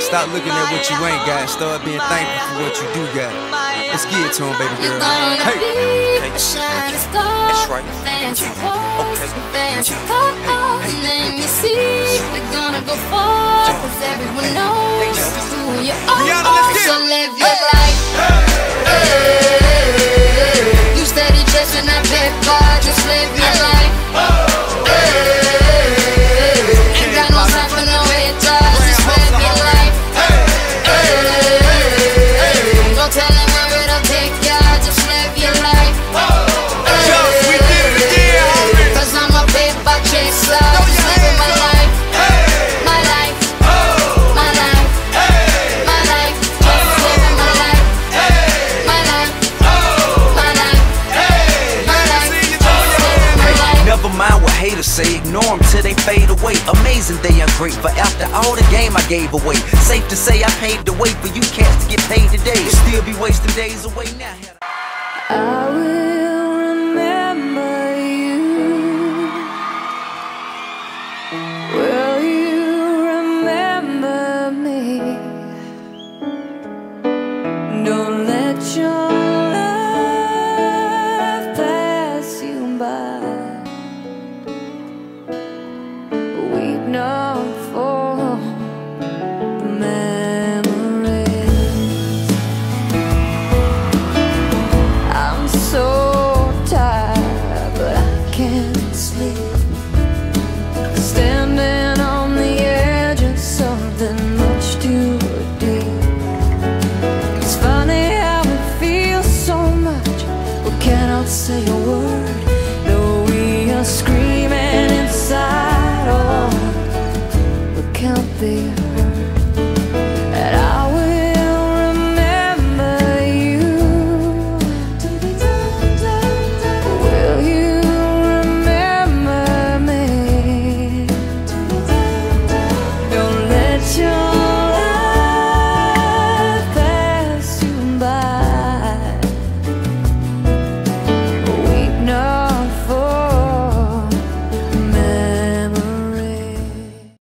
Stop looking at what you ain't got. Start being thankful for what you do got. Let's get it to him, baby girl. Hey. Hey. That's right. Okay. clothes, fancy cars, and then you see we're gonna go far, cause everyone knows who you are. Rihanna, let's get it. So live your life. Till they fade away. Amazing they are great, but after all the game I gave away, safe to say I paved the way for you cats to get paid today. Still be wasting days away now.